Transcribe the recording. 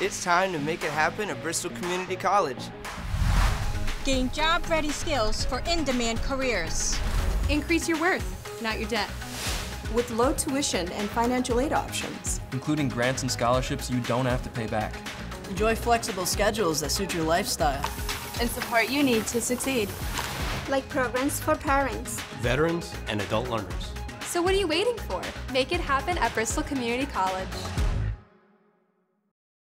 It's time to make it happen at Bristol Community College. Gain job-ready skills for in-demand careers. Increase your worth, not your debt. With low tuition and financial aid options. Including grants and scholarships you don't have to pay back. Enjoy flexible schedules that suit your lifestyle. And support you need to succeed. Like programs for parents, veterans, and adult learners. So what are you waiting for? Make it happen at Bristol Community College.